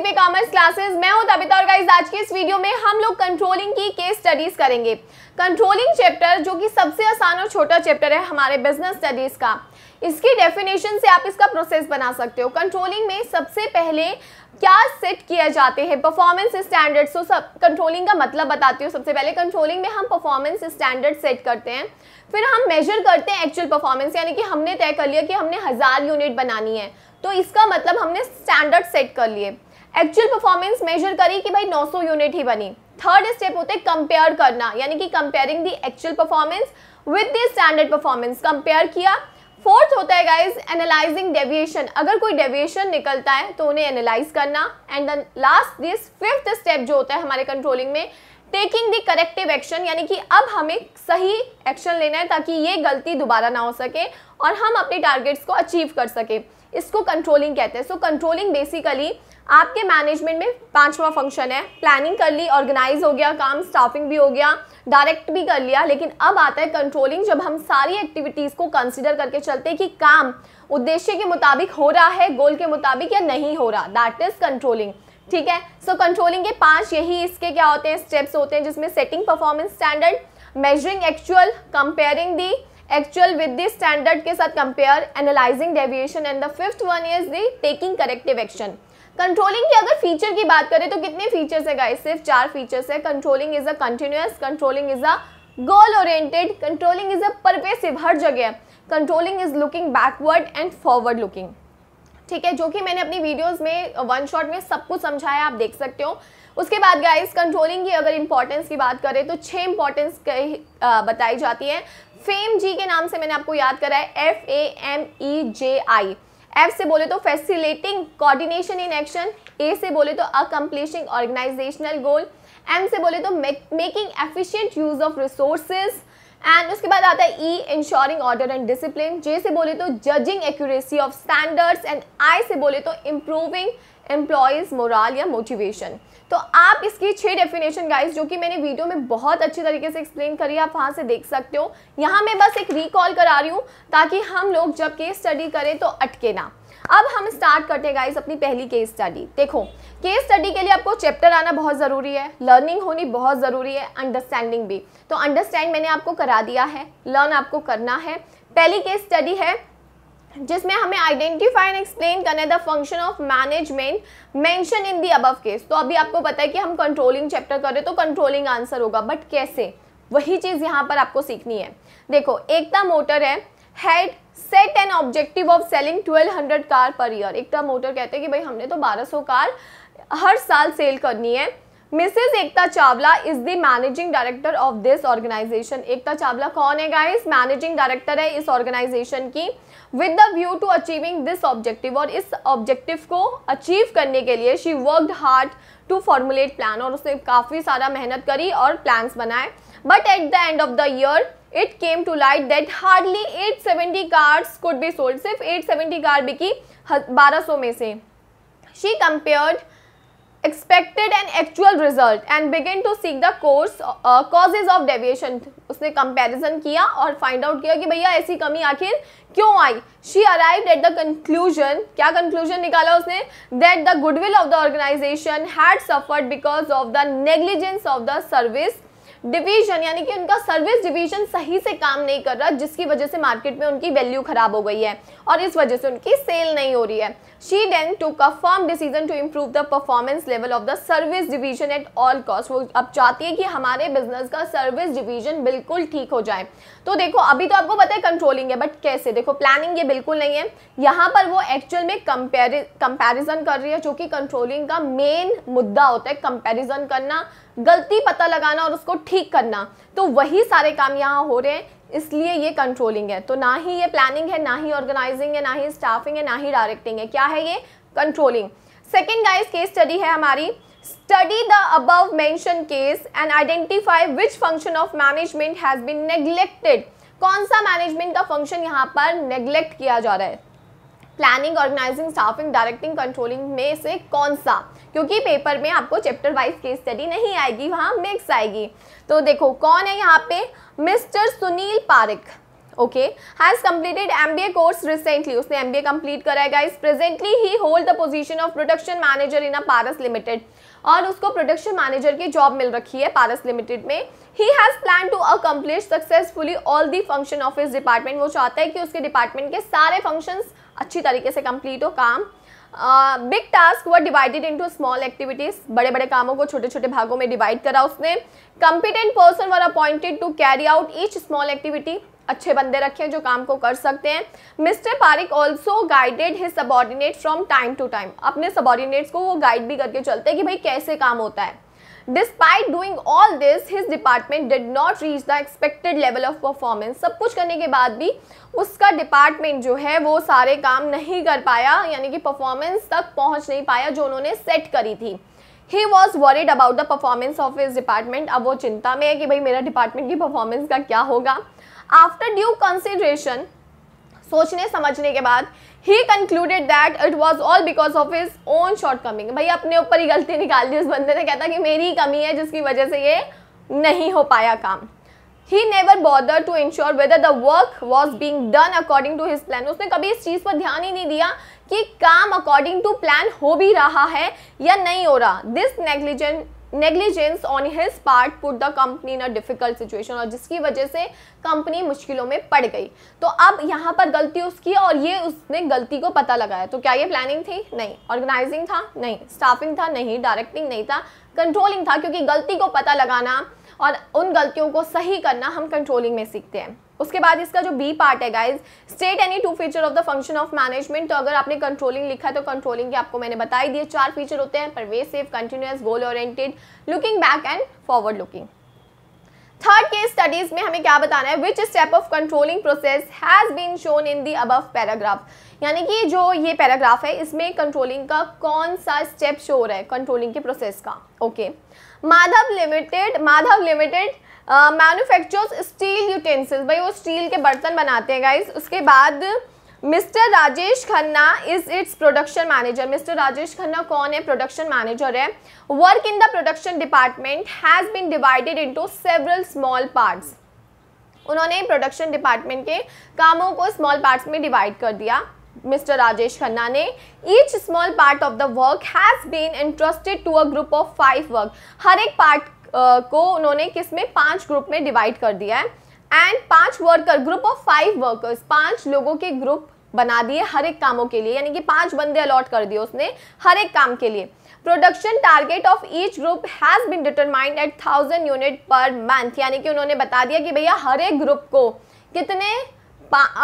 पे commerce classes मैं हूँ तबिता और गाइस आज के इस वीडियो में हम लोग कंट्रोलिंग की केस स्टडीज़ करेंगे। कंट्रोलिंग चैप्टर जो कि सबसे आसान और छोटा चैप्टर है हमारे बिज़नेस स्टडीज़ का। इसकी डेफिनेशन से आप इसका प्रोसेस बना सकते हो। कंट्रोलिंग में सबसे पहले क्या सेट किया जाते हैं? परफॉर्मेंस स्टैंडर्ड्स तो सब कंट्रोलिंग का मतलब बताती हूँ सबसे पहले। कंट्रोलिंग में हम परफॉर्मेंस स्टैंडर्ड सेट करते हैं। फिर हम मेजर करते हैं एक्चुअल परफॉर्मेंस यानी कि हमने तय कर लिया कि हमने हज़ार यूनिट बनानी है। तो इसका मतलब हमने स्टैंडर्ड सेट कर लिए। एक्चुअल परफॉर्मेंस मेजर करी कि भाई 900 यूनिट ही बनी। थर्ड स्टेप होते कंपेयर करना, यानी कि comparing the actual performance with the standard performance compare किया। फोर्थ होता है गाइज़ एनालाइजिंग डेविएशन अगर कोई डेविएशन निकलता है तो उन्हें एनालाइज करना। And the last this fifth step जो होता है हमारे कंट्रोलिंग में टेकिंग द करेक्टिव एक्शन यानी कि अब हमें सही एक्शन लेना है ताकि ये गलती दोबारा ना हो सके और हम अपने टारगेट्स को अचीव कर सके। इसको कंट्रोलिंग कहते हैं। सो कंट्रोलिंग बेसिकली आपके मैनेजमेंट में पांचवा फ़ंक्शन है। प्लानिंग कर ली ऑर्गेनाइज हो गया काम स्टाफिंग भी हो गया डायरेक्ट भी कर लिया। लेकिन अब आता है कंट्रोलिंग जब हम सारी एक्टिविटीज़ को कंसिडर करके चलते हैं कि काम उद्देश्य के मुताबिक हो रहा है गोल के मुताबिक या नहीं हो रहा। दैट इज़ कंट्रोलिंग ठीक है? सो so, कंट्रोलिंग के पाँच यही इसके क्या होते हैं? स्टेप्स होते हैं जिसमें setting performance standard measuring actual comparing the actual with the standard के साथ compare analysing deviation and the fifth one is the taking corrective action controlling की अगर फीचर की बात करें तो कितने फीचर्स है गाइस सिर्फ़ चार फीचर्स है। Controlling is a continuous controlling is a goal oriented controlling is a pervasive हर जगह। Controlling is looking backward and forward looking ठीक है, जो कि मैंने अपनी वीडियोस में वन शॉट में सब कुछ समझाया, आप देख सकते हो। उसके बाद गाइस कंट्रोलिंग की अगर इंपॉर्टेंस की बात करें तो छह इंपॉर्टेंस बताई जाती है। फेम जी के नाम से मैंने आपको याद करा है। F A M E J I F से बोले तो फैसिलेटिंग कोऑर्डिनेशन इन एक्शन ए से बोले तो अकम्पलिशिंग ऑर्गेनाइजेशनल गोल एम से बोले तो making efficient use of resources and उसके बाद आता है E ensuring order and discipline J से बोले तो judging accuracy of standards and I से बोले तो इम्प्रूविंग एम्प्लॉयज़ मोरल या मोटिवेशन तो आप इसकी छह डेफिनेशन गाइस जो कि मैंने वीडियो में बहुत अच्छी तरीके से एक्सप्लेन करी आप वहाँ से देख सकते हो। यहाँ मैं बस एक रिकॉल करा रही हूँ, ताकि हम लोग जब केस स्टडी करें तो अटके ना। अब हम स्टार्ट करते हैं गाइस अपनी पहली केस स्टडी देखो केस स्टडी के लिए आपको चैप्टर आना बहुत ज़रूरी है लर्निंग होनी बहुत ज़रूरी है अंडरस्टैंडिंग भी। तो अंडरस्टैंड मैंने आपको करा दिया है लर्न आपको करना है। पहली केस स्टडी है जिसमें हमें आइडेंटिफाई एंड एक्सप्लेन करना है the function of management mention in the above case तो अभी आपको पता है कि हम कंट्रोलिंग चैप्टर कर रहे तो कंट्रोलिंग आंसर होगा बट कैसे? वही चीज़ यहाँ पर आपको सीखनी है। देखो एकता मोटर है had set an objective of selling 1200 car per year Ekta motor कहते हैं कि भाई हमने तो 1200 कार हर साल सेल करनी है। Mrs Ekta Chawla is the managing director of this organisation. Ekta Chawla कौन है गाइस मैनेजिंग डायरेक्टर है इस ऑर्गेनाइजेशन की। With the view to achieving this objective और इस ऑब्जेक्टिव को अचीव करने के लिए she worked hard to formulate plan और उसने काफ़ी सारा मेहनत करी और प्लान्स बनाए। But at the end of the year it came to light that hardly 870 cars could be sold सिर्फ़ 870 कार बिकी 1200 में से। She compared expected and actual result and begin to seek the course causes of deviation उसने comparison किया और find out किया कि भैया ऐसी कमी आखिर क्यों आई? She arrive at the conclusion क्या कंक्लूजन निकाला उसने? That the goodwill of the organisation had suffered because of the negligence of the service division, यानी कि उनका सर्विस डिवीज़न सही से काम नहीं कर रहा, जिसकी वजह से मार्केट में उनकी वैल्यू खराब हो गई है और इस वजह से उनकी सेल नहीं हो रही है। She then to a firm decision to improve the performance level of the service division at all cost वो अब चाहती है कि हमारे बिज़नेस का सर्विस डिवीज़न बिल्कुल ठीक हो जाए। तो देखो, अभी तो आपको पता है कंट्रोलिंग है बट कैसे? देखो प्लानिंग ये बिल्कुल नहीं है। यहाँ पर वो एक्चुअल में कंपेरिजन कर रही है, जो कि कंट्रोलिंग का मेन मुद्दा होता है कंपेरिजन करना। गलती पता लगाना और उसको ठीक करना। तो वही सारे काम यहाँ हो रहे हैं, इसलिए ये कंट्रोलिंग है। तो ना ही ये प्लानिंग है, ना ही ऑर्गेनाइजिंग है, ना ही स्टाफिंग है, ना ही डायरेक्टिंग है। क्या है ये? Controlling second guys case study है हमारी। Study the above mention case and identify which function of management has been neglected कौन सा मैनेजमेंट का फ़ंक्शन यहाँ पर नेग्लेक्ट किया जा रहा है? Planning organising staffing directing controlling में से कौन सा? क्योंकि पेपर में आपको चैप्टर वाइज केस स्टडी नहीं आएगी, वहाँ मिक्स आएगी। तो देखो, कौन है यहाँ पे? Mr Sunil Pareek okay has completed MBA course recently उसने एमबीए कंप्लीट करा है guys presently he hold the position of production manager in a Paras limited और उसको प्रोडक्शन मैनेजर की जॉब मिल रखी है पारस लिमिटेड में। He has plan to accomplish successfully all the function of his department वो चाहता है कि उसके डिपार्टमेंट के सारे फ़ंक्शंस अच्छी तरीके से कंप्लीट हो, काम big task were divided into small activities बड़े बड़े कामों को छोटे छोटे भागों में डिवाइड करा उसने। Competent person were appointed to carry out each small activity अच्छे बंदे रखे जो काम को कर सकते हैं। Mr Pareek also guided his subordinate from time to time अपने सबॉर्डिनेट्स को वो गाइड भी करके चलते हैं कि भाई कैसे काम होता है। Despite doing all this his department did not reach the expected level of performance सब कुछ करने के बाद भी उसका डिपार्टमेंट जो है, वो सारे काम नहीं कर पाया, यानी कि परफॉर्मेंस तक पहुँच नहीं पाया जो उन्होंने सेट करी थी। He was worried about the performance of his department अब वो चिंता में है कि भाई मेरा डिपार्टमेंट की परफॉर्मेंस का क्या होगा। आफ्टर ड्यू कंसिडरेशन सोचने, समझने के बाद he concluded that it was all because of his own shortcoming भाई, अपने ऊपर ही गलती निकाल दी उस बंदे ने। कहता कि मेरी ही कमी है जिसकी वजह से ये नहीं हो पाया काम। He never bother to ensure whether the work was being done according to his plan उसने कभी इस चीज़ पर ध्यान ही नहीं दिया कि काम अकॉर्डिंग टू प्लान हो भी रहा है या नहीं हो रहा। This negligent negligence on his part put the company in a difficult situation और जिसकी वजह से कंपनी मुश्किलों में पड़ गई। तो अब यहाँ पर गलती उसकी और ये उसने गलती को पता लगाया। तो क्या ये प्लानिंग थी? नहीं। ऑर्गेनाइजिंग था? नहीं। स्टाफिंग था? नहीं। डायरेक्टिंग नहीं था? कंट्रोलिंग था? क्योंकि गलती को पता लगाना और उन गलतियों को सही करना हम कंट्रोलिंग में सीखते हैं। उसके बाद इसका जो बी पार्ट है guys state any two feature of the function of management तो अगर आपने कंट्रोलिंग लिखा है तो कंट्रोलिंग के आपको मैंने बताई दिए चार फीचर होते हैं pervasive continuous goal oriented looking back and forward looking third case studies में हमें क्या बताना है? Which step of controlling process has been shown in the above paragraph यानी कि जो ये पैराग्राफ है, इसमें कंट्रोलिंग का कौन सा स्टेप शो रहा है? कंट्रोलिंग के प्रोसेस का। Okay Madhav limited Madhav limited manufactures steel utensils भाई, वो स्टील के बर्तन बनाते हैं गाइस उसके बाद Mr Rajesh Khanna is its production manager Mr Rajesh Khanna कौन है? प्रोडक्शन मैनेजर है। Work in the production department has been divided into several small parts उन्होंने प्रोडक्शन डिपार्टमेंट के कामों को स्मॉल पार्ट्स में डिवाइड कर दिया। मिस्टर राजेश खन्ना ने। Each small part of the work has been entrusted to a group of five work हर एक part को उन्होंने किसमें? पाँच ग्रुप में डिवाइड कर दिया है। एंड पाँच worker group of five workers पाँच लोगों के ग्रुप बना दिए हर एक कामों के लिए, यानी कि पाँच बंदे अलॉट कर दिए उसने हर एक काम के लिए। Production target of each group has been determined at thousand unit per month यानी कि उन्होंने बता दिया कि भैया हर एक ग्रुप को कितने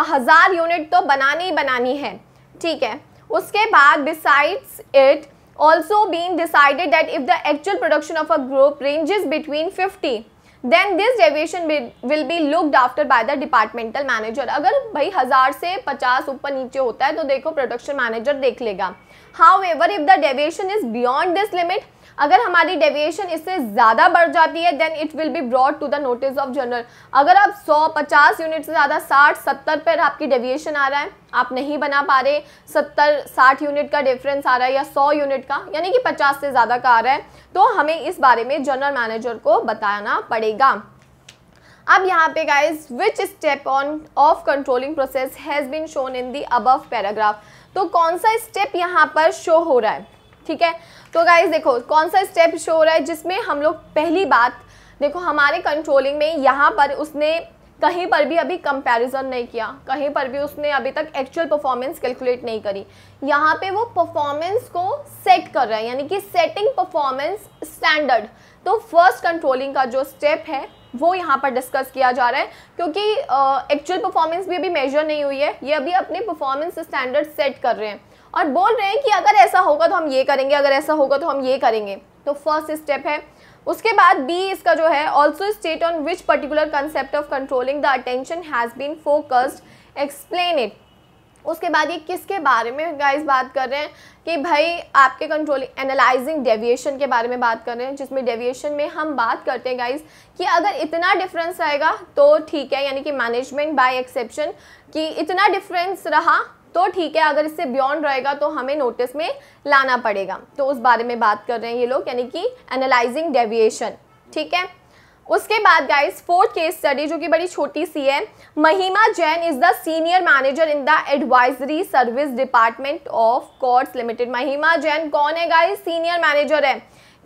हज़ार यूनिट तो बनानी ही बनानी है। ठीक है? उसके बाद besides it also been decided that if the actual production of a group ranges between 50 then this deviation will be looked after by the departmental manager अगर भाई हज़ार से पचास ऊपर नीचे होता है तो देखो प्रोडक्शन मैनेजर देख लेगा। However if the deviation is beyond this limit अगर हमारी डेविएशन इससे ज़्यादा बढ़ जाती है then it will be brought to the notice of general अगर आप 100 50 यूनिट से ज़्यादा 60 70 पर आपकी डेविएशन आ रहा है, आप नहीं बना पा रहे 70 60 यूनिट का डिफरेंस आ रहा है या 100 यूनिट का, यानी कि 50 से ज़्यादा का आ रहा है तो हमें इस बारे में जनरल मैनेजर को बताना पड़ेगा। अब यहाँ पे guys which step on of controlling process has been shown in the above paragraph तो कौन सा स्टेप यहाँ पर शो हो रहा है? ठीक है? तो गाइज़ देखो, कौन सा स्टेप शो रहा है जिसमें हम लोग पहली बात, देखो, हमारे कंट्रोलिंग में यहाँ पर उसने कहीं पर भी अभी कंपैरिजन नहीं किया, कहीं पर भी उसने अभी तक एक्चुअल परफॉर्मेंस कैलकुलेट नहीं करी। यहाँ पे वो परफॉर्मेंस को सेट कर रहा है, यानी कि सेटिंग परफॉर्मेंस स्टैंडर्ड तो फ़र्स्ट कंट्रोलिंग का जो स्टेप है, वो यहाँ पर डिस्कस किया जा रहा है, क्योंकि एक्चुअल परफॉर्मेंस भी अभी मेजर नहीं हुई है, ये अभी अपने परफॉर्मेंस स्टैंडर्ड सेट कर रहे हैं। और बोल रहे हैं कि अगर ऐसा होगा तो हम ये करेंगे, अगर ऐसा होगा तो हम ये करेंगे। तो फ़र्स्ट स्टेप है। उसके बाद बी इसका जो है also state on which particular concept of controlling the attention has been focused explain it उसके बाद ये किसके बारे में गाइस बात कर रहे हैं? कि भाई, आपके कंट्रोलिंग एनालाइजिंग डेविएशन के बारे में बात कर रहे हैं, जिसमें डेविएशन में हम बात करते हैं गाइस कि अगर इतना डिफरेंस आएगा तो ठीक है, यानी कि मैनेजमेंट बाय एक्सेप्शन कि इतना डिफरेंस रहा तो ठीक है, अगर इससे बियॉन्ड रहेगा तो हमें नोटिस में लाना पड़ेगा। तो उस बारे में बात कर रहे हैं ये लोग, यानी कि एनालाइजिंग डेविएशन ठीक है? उसके बाद गाइस फोर्थ केस स्टडी जो कि बड़ी छोटी सी है, Mahima Jain is the senior manager in the advisory service department of courts limited Mahima Jain कौन है गाइस सीनियर मैनेजर है।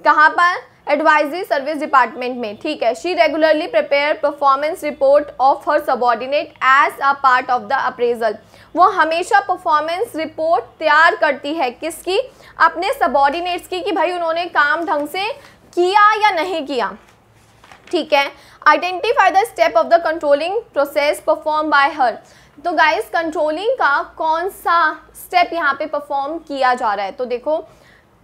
कहाँ पर? एडवाइजरी सर्विस डिपार्टमेंट में, ठीक है? She regularly prepare performance report of her subordinate as a part of the appraisal वो हमेशा परफॉर्मेंस रिपोर्ट तैयार करती है किसकी? अपने सबॉर्डिनेट्स की कि भाई उन्होंने काम ढंग से किया या नहीं किया। ठीक है? Identify the step of the controlling process perform by her तो गाइस कंट्रोलिंग का कौन सा स्टेप यहाँ पे परफॉर्म किया जा रहा है? तो देखो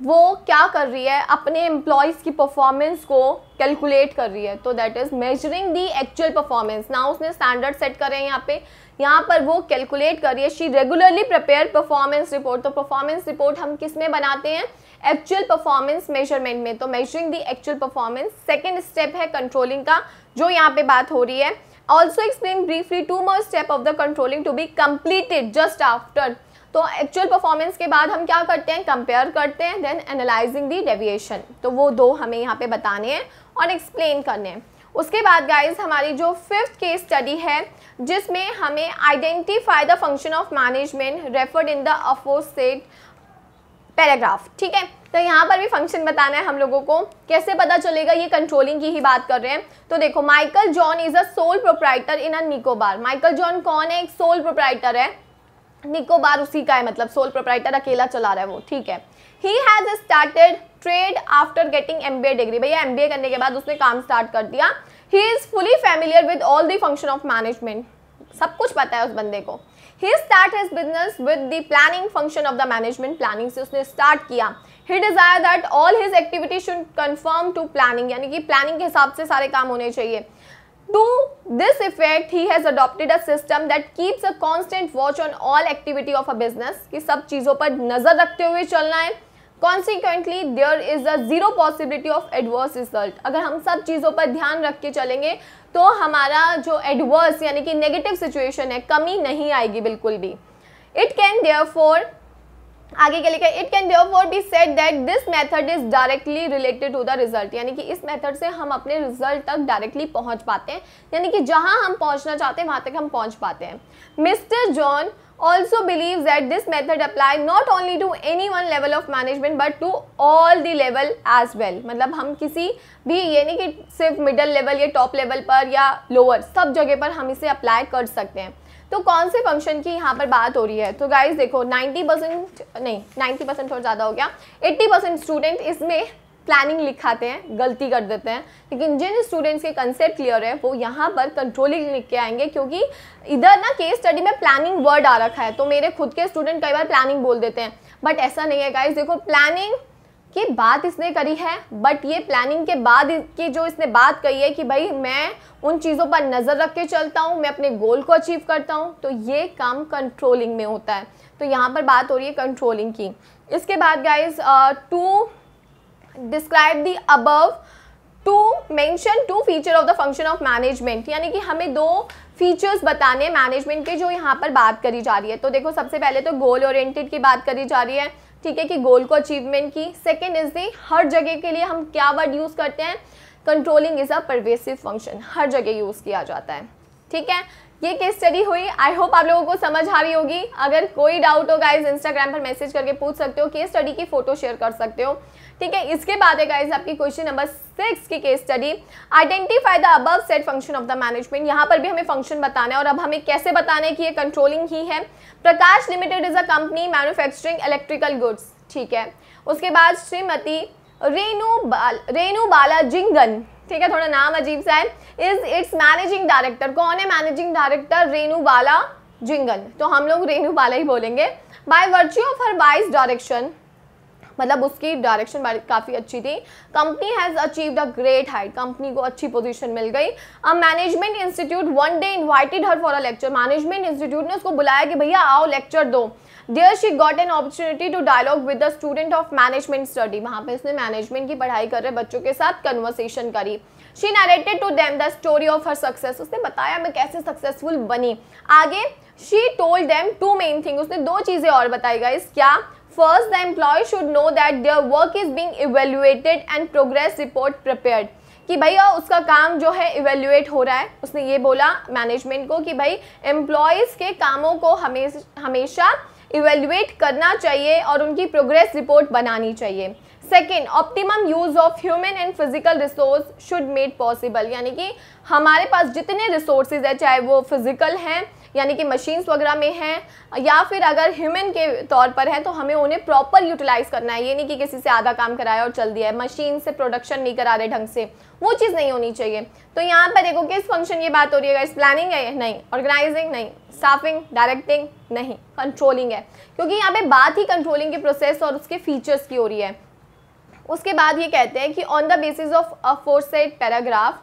वो क्या कर रही है? अपने एम्प्लॉयज़ की परफॉर्मेंस को कैलकुलेट कर रही है। तो that is measuring the actual performance ना उसने स्टैंडर्ड सेट करे हैं यहाँ पे। यहाँ पर वो कैलकुलेट कर रही है। She regularly prepare performance report तो परफॉर्मेंस रिपोर्ट हम किसमें बनाते हैं? एक्चुअल परफॉर्मेंस मेज़रमेंट में। तो measuring the actual performance second step है कंट्रोलिंग का, जो यहाँ पे बात हो रही है। Also explain briefly two more step of the controlling to be completed just after तो एक्चुअल परफॉर्मेंस के बाद हम क्या करते हैं? कंपेयर करते हैं देन एनालाइजिंग दी डेविएशन तो वो दो हमें यहाँ पे बताने हैं और एक्सप्लेन करने हैं। उसके बाद गाइज़ हमारी जो फिफ्थ केस स्टडी है, जिसमें हमें identify the function of management referred in the aforesaid paragraph ठीक है? तो यहाँ पर भी फ़ंक्शन बताना है हम लोगों को। कैसे पता चलेगा? ये कंट्रोलिंग की ही बात कर रहे हैं। तो देखो Michael John is a sole proprietor in a Nicobar Michael John कौन है? एक सोल प्रोप्राइटर है। निकोबार उसी का है मतलब सोल प्रोप्राइटर अकेला चला रहा है वो, ठीक है। He has started trade after getting M degree भैया एमबीए करने के बाद उसने काम स्टार्ट कर दिया। He is fully familiar with all the function of management सब कुछ पता है उस बंदे को। He start his business with the planning function of the management planning से उसने स्टार्ट किया। He desire that all his activity should confirm to planning यानी कि प्लानिंग के हिसाब से सारे काम होने चाहिए। To this effect, he has adopted a system that keeps a constant watch on all activity of a business कि सब चीज़ों पर नज़र रखते हुए चलना है Consequently, there is a zero possibility of adverse result. अगर हम सब चीज़ों पर ध्यान रख के चलेंगे तो हमारा जो adverse यानी कि negative situation है कमी नहीं आएगी बिल्कुल भी It can therefore आगे के लिखा it can therefore be said that this method is directly related to the result यानी कि इस मेथड से हम अपने रिज़ल्ट तक डायरेक्टली पहुँच पाते हैं। यानी कि जहाँ हम पहुँचना चाहते हैं, वहाँ तक हम पहुँच पाते हैं। Mr John also believes that this method apply not only to any one level of management, but to all the level as well. मतलब हम किसी भी, ये नहीं कि सिर्फ़ मिडल लेवल या टॉप लेवल पर या लोअर सब जगह पर हम इसे अप्लाई कर सकते हैं। तो कौन से फ़ंक्शन की यहाँ पर बात हो रही है? तो गाइज़ देखो 90 परसेंट नहीं 90 परसेंट थोड़ा ज़्यादा हो गया। 80 परसेंट स्टूडेंट इसमें प्लानिंग लिखाते हैं, गलती कर देते हैं। लेकिन जिन स्टूडेंट्स के कंसेप्ट क्लियर है, वो यहाँ पर कंट्रोलिंग लिख के आएँगे क्योंकि इधर ना केस स्टडी में प्लानिंग वर्ड आ रखा है। तो मेरे खुद के स्टूडेंट कई बार प्लानिंग बोल देते हैं। बट ऐसा नहीं है गाइज़ देखो प्लानिंग की बात इसने करी है बट ये प्लानिंग के बाद की जो इसने बात कही है कि भाई मैं उन चीज़ों पर नज़र रख के चलता हूँ, मैं अपने गोल को अचीव करता हूँ तो ये काम कंट्रोलिंग में होता है। तो यहाँ पर बात हो रही है कंट्रोलिंग की। इसके बाद guys to describe the above to mention two feature of the function of management यानी कि हमें दो फीचर्स बताने मैनेजमेंट के जो यहाँ पर बात करी जा रही है। तो देखो, सबसे पहले तो गोल ओरिएंटेड की बात करी जा रही है। ठीक है, कि गोल को अचीवमेंट की। सेकेंड इज़ दी हर जगह के लिए हम क्या वर्ड यूज़ करते हैं? Controlling is a pervasive function हर जगह यूज़ किया जाता है। ठीक है? ये केस स्टडी हुई। आई होप आप लोगों को समझ आ रही होगी। अगर कोई डाउट हो गाइज़ इंस्टाग्राम पर मैसेज करके पूछ सकते हो केस स्टडी की फ़ोटो शेयर कर सकते हो। ठीक है, इसके बाद है गाइज़ आपकी क्वेश्चन नंबर सिक्स की case study identify the above set function of the management यहाँ पर भी हमें फ़ंक्शन बताना है और अब हमें कैसे बताना है कि ये कंट्रोलिंग ही है? Prakash limited is a company manufacturing electrical goods ठीक है। उसके बाद श्रीमती रेनू बाल रेनू बाला जिंगन ठीक है, थोड़ा नाम अजीब सा है इज़ इट्स मैनेजिंग डायरेक्टर कौन है मैनेजिंग डायरेक्टर रेनू बाला जिंगन तो हम लोग रेनू बाला ही बोलेंगे। By virtue of her wise direction मतलब उसकी डायरेक्शन काफ़ी अच्छी थी। Company has achieved a great height company को अच्छी पोजीशन मिल गई। अब management institute one day invited her for a lecture management institute ने उसको बुलाया कि भैया, आओ लेक्चर दो। Dear she got an opportunity to dialogue with the student of management study वहाँ पे इसने मैनेजमेंट की पढ़ाई कर रहे बच्चों के साथ कन्वर्सेशन करी। She narrated to them the story of her success उसने बताया, मैं कैसे सक्सेसफुल बनी? आगे she told them two main thing उसने दो चीज़ें और बताई गाइस क्या? First, the employee should know that their work is being evaluated and progress report prepared. कि भैया उसका काम जो है इवेल्युएट हो रहा है। उसने ये बोला मैनेजमेंट को कि भाई एम्प्लॉयज़ के कामों को हमेशा हमेशा इवेल्युएट करना चाहिए और उनकी प्रोग्रेस रिपोर्ट बनानी चाहिए। Second optimum use of human and physical resource should made possible यानी कि हमारे पास जितने रिसोर्सेज है चाहे वो फ़िज़िकल हैं यानी कि मशीन्स वगैरह में हैं, या फिर अगर ह्यूमन के तौर पर है तो हमें उन्हें प्रॉपर यूटिलाइज करना है। ये नहीं कि किसी से आधा काम कराया और चल दिया है। मशीन से प्रोडक्शन नहीं करा रहे ढंग से। वो चीज़ नहीं होनी चाहिए। तो यहाँ पर देखो, किस फ़ंक्शन की बात हो रही है? इस प्लानिंग है? नहीं। ऑर्गेनाइजिंग नहीं। स्टाफिंग डायरेक्टिंग नहीं। कंट्रोलिंग है। क्योंकि यहाँ पे बात ही कंट्रोलिंग के प्रोसेस और उसके फीचर्स की हो रही है। उसके बाद ये कहते हैं कि on the basis of aforesaid paragraph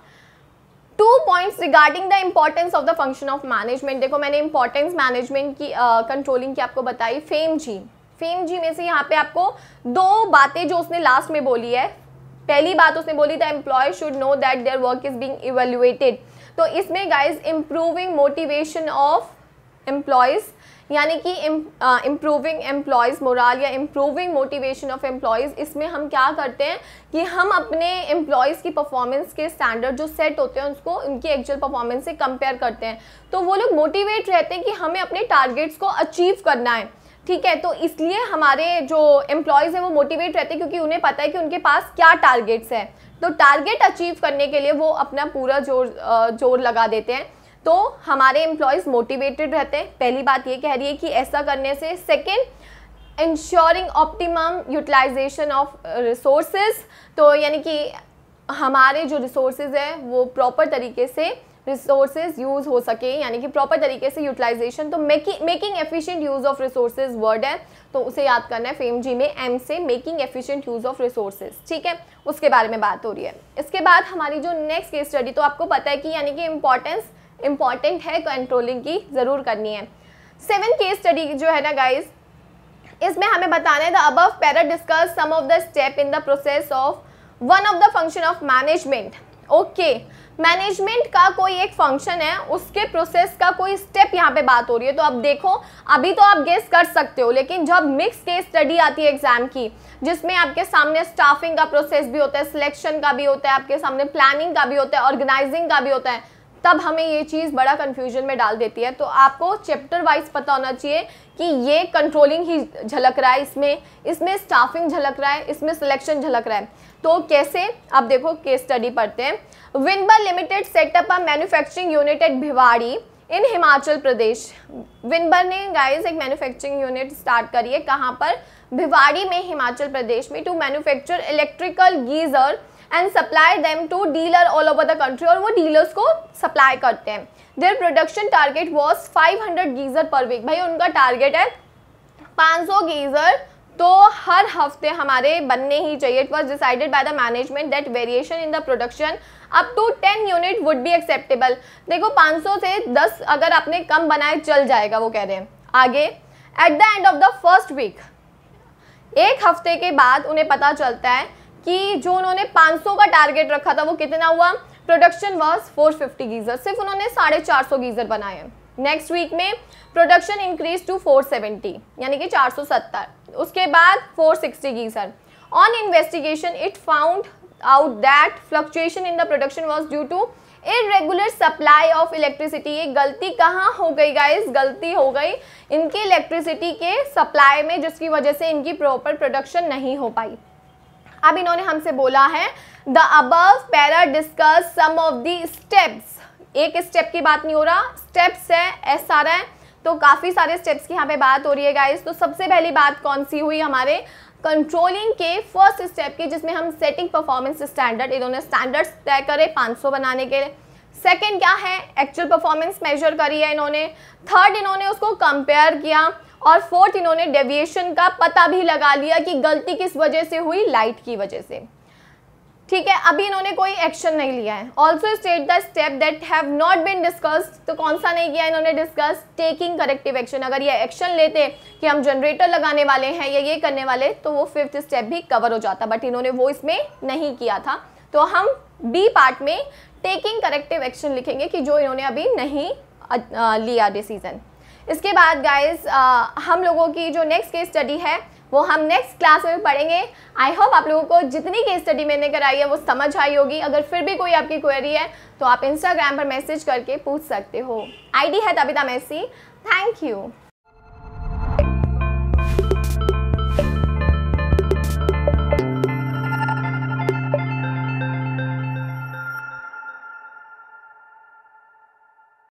two points regarding the importance of the function of management देखो मैंने इंपॉर्टेंस मैनेजमेंट की कंट्रोलिंग uh, की आपको बताई फेम जी। फेम जी में से यहाँ पे आपको दो बातें जो उसने लास्ट में बोली है पहली बात उसने बोली the employee should know that their work is being evaluated तो इसमें guys improving motivation of employees यानी कि इम्प्रूविंग एम्प्लॉयज़ मोराल या इम्प्रूविंग मोटिवेशन ऑफ़ एम्प्लॉयज़ इसमें हम क्या करते हैं कि हम अपने एम्प्लॉयज़ की परफॉर्मेंस के स्टैंडर्ड जो सेट होते हैं, उसको उनकी एक्चुअल परफॉर्मेंस से कंपेयर करते हैं। तो वो लोग मोटिवेट रहते हैं कि हमें अपने टारगेट्स को अचीव करना है। ठीक है तो इसलिए हमारे जो एम्प्लॉयज़ हैं वो मोटिवेट रहते हैं, क्योंकि उन्हें पता है कि उनके पास क्या टारगेट्स हैं। तो टारगेट अचीव करने के लिए वो अपना पूरा ज़ोर ज़ोर लगा देते हैं। तो हमारे एम्प्लॉयज़ मोटिवेटेड रहते हैं। पहली बात ये कह रही है कि ऐसा करने से second ensuring optimum utilization of resources तो यानी कि हमारे जो रिसोर्सेज है, वो प्रॉपर तरीके से रिसोर्सेज यूज़ हो सके। यानी कि प्रॉपर तरीके से यूटिलाइजेशन तो making efficient use of resources word है। तो उसे याद करना है फेम जी में एम से making efficient use of resources ठीक है? उसके बारे में बात हो रही है। इसके बाद हमारी जो नेक्स्ट केस स्टडी तो आपको पता है कि यानी कि इंपॉर्टेंस इंपॉर्टेंट है कंट्रोलिंग की ज़रूर करनी है। सेवन केस स्टडी जो है ना गाइज़ इसमें हमें बताना है the above para discuss some of the step in the process of one of the function of management okay management का कोई एक फ़ंक्शन है, उसके प्रोसेस का कोई स्टेप यहाँ पे बात हो रही है। तो अब देखो, अभी तो आप गेस कर सकते हो, लेकिन जब मिक्स केस स्टडी आती है एग्ज़ाम की, जिसमें आपके सामने स्टाफिंग का प्रोसेस भी होता है सिलेक्शन का भी होता है, आपके सामने प्लानिंग का भी होता है ऑर्गेनाइजिंग का भी होता है तब हमें ये चीज़ बड़ा कन्फ्यूज़न में डाल देती है। तो आपको चैप्टर वाइज पता होना चाहिए कि ये कंट्रोलिंग ही झलक रहा है इसमें। इसमें स्टाफिंग झलक रहा है, इसमें सिलेक्शन झलक रहा है। तो कैसे? अब देखो केस स्टडी पढ़ते हैं। Winbar limited set up a manufacturing unit at Bhiwadi in Himachal Pradesh Winbar ने गाइस एक मैन्युफैक्चरिंग यूनिट स्टार्ट करी है कहाँ पर? भिवाड़ी में हिमाचल प्रदेश में to manufacture electrical geyser and supply them to dealer all over the country और वो डीलर्स को सप्लाई करते हैं। Their production target was 500 geyser per week भाई, उनका टारगेट है 500 गीजर तो हर हफ़्ते हमारे बनने ही चाहिए। It was decided by the management that variation in the production up to 10 unit would be acceptable देखो 500 से 10 अगर आपने कम बनाए चल जाएगा, वो कह रहे हैं। आगे at the end of the first week एक हफ़्ते के बाद उन्हें पता चलता है कि जो उन्होंने 500 का टारगेट रखा था, वो कितना हुआ? प्रोडक्शन वॉज़ 450 गीजर सिर्फ़ उन्होंने साढ़े चार सौ गीजर बनाए। नेक्स्ट वीक में प्रोडक्शन इंक्रीज टू 470 यानी कि 470 उसके बाद 460 geyser on investigation it found out that fluctuation in the production was due to irregular supply of electricity ये गलती कहाँ हो गई गाइस गलती हो गई इनके इलेक्ट्रिसिटी के सप्लाई में, जिसकी वजह से इनकी प्रॉपर प्रोडक्शन नहीं हो पाई। अब इन्होंने हमसे बोला है the above para discuss some of the steps एक स्टेप की बात नहीं हो रहा स्टेप्स है एस सारा है तो काफ़ी सारे स्टेप्स की यहाँ पे बात हो रही है गाइस तो सबसे पहली बात कौन सी हुई हमारे? कंट्रोलिंग के फ़र्स्ट स्टेप की, जिसमें हम सेटिंग परफॉर्मेंस स्टैंडर्ड इन्होंने स्टैंडर्ड्स तय करे 500 बनाने के लिए। सेकेंड क्या है? एक्चुअल परफॉर्मेंस मेजर करी है इन्होंने। थर्ड इन्होंने उसको कंपेयर किया। और फोर्थ, इन्होंने डेविएशन का पता भी लगा लिया कि गलती किस वजह से हुई लाइट की वजह से। ठीक है, अभी इन्होंने कोई एक्शन नहीं लिया है। Also state the step that have not been discuss तो कौन सा नहीं किया इन्होंने डिस्कस टेकिंग करेक्टिव एक्शन अगर ये एक्शन लेते कि हम जनरेटर लगाने वाले हैं या ये करने वाले तो वो फिफ्थ स्टेप भी कवर हो जाता। बट इन्होंने वो इसमें नहीं किया था। तो हम बी पार्ट में टेकिंग करेक्टिव एक्शन लिखेंगे कि जो इन्होंने अभी नहीं लिया डिसीज़न इसके बाद गाइज़ हम लोगों की जो नेक्स्ट केस स्टडी है, वो हम नेक्स्ट क्लास में पढ़ेंगे। आई होप आप लोगों को जितनी केस स्टडी मैंने कराई है, वो समझ आई होगी। अगर फिर भी कोई आपकी क्वेरी है तो आप इंस्टाग्राम पर मैसेज करके पूछ सकते हो। आईडी है तबिता मैसी। Thank you